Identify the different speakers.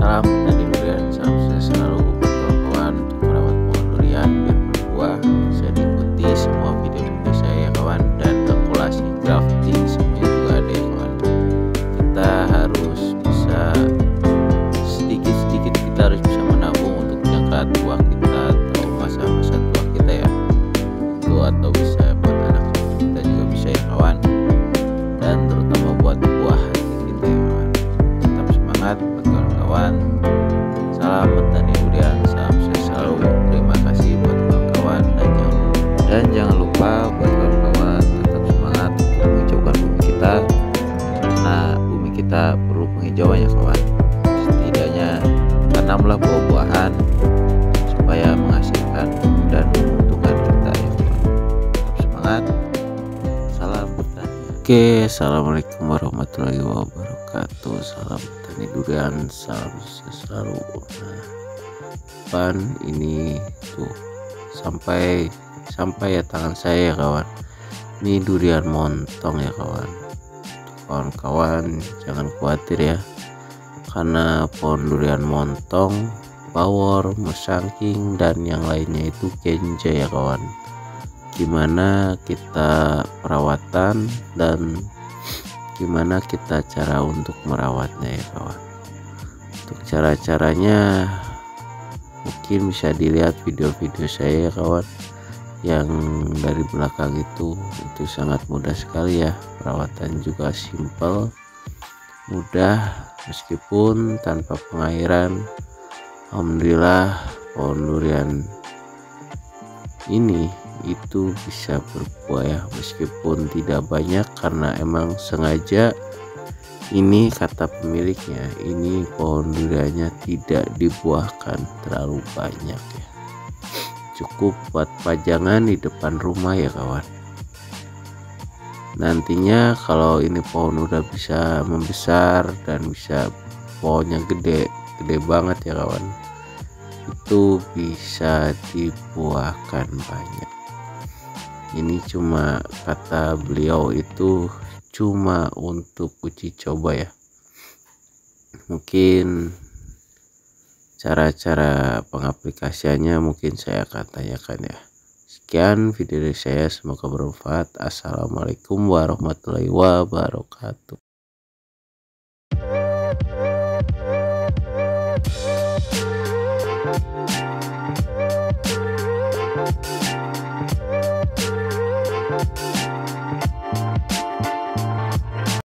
Speaker 1: Salam tadi durian, salam sukses selalu buat kawan-kawan untuk merawat pohon durian biar berbuah. Bisa diikuti semua video-video saya ya kawan dan kalkulasi grafting semuanya juga ada ya kawan. Kita harus bisa sedikit-sedikit kita harus bisa menabung untuk jangka tua kita atau masa-masa tua kita ya. Itu atau bisa buat anak kita juga bisa ya kawan. Dan terutama buat buah hati kita ya kawan. Tetap semangat kawan-kawan. Salam petani durian, salam sukses selalu. Terima kasih buat kawan-kawan dan jangan dan jangan lupa buat kawan-kawan tetap semangat untuk menghijaukan bumi kita karena bumi kita perlu penghijauan ya kawan. Setidaknya tanamlah buah-buahan supaya menghasilkan dan menguntungkan kita ya kawan. Tetap semangat. Salam petani. Oke, assalamualaikum warahmatullahi wabarakatuh. Salam petani durian, sukses selalu. Nah, depan ini tuh sampai sampai ya tangan saya ya kawan. Ini durian montong ya kawan. Kawan-kawan jangan khawatir ya. Karena pohon durian montong, bawor, musangking dan yang lainnya itu genja ya kawan gimana kita perawatan dan gimana kita cara untuk merawatnya ya kawan. Untuk cara-caranya mungkin bisa dilihat video-video saya ya kawan. Yang dari belakang itu itu sangat mudah sekali ya. Perawatan juga simple mudah meskipun tanpa pengairan. Alhamdulillah pohon durian ini itu bisa berbuah ya meskipun tidak banyak karena emang sengaja ini kata pemiliknya ini pohon duriannya tidak dibuahkan terlalu banyak ya. Cukup buat pajangan di depan rumah ya kawan. Nantinya kalau ini pohon udah bisa membesar dan bisa pohonnya gede gede banget ya kawan itu bisa dibuahkan banyak. Ini cuma kata beliau itu cuma untuk uji coba ya. Mungkin cara-cara pengaplikasiannya mungkin saya akan tanyakan ya. Sekian video dari saya semoga bermanfaat. Assalamualaikum warahmatullahi wabarakatuh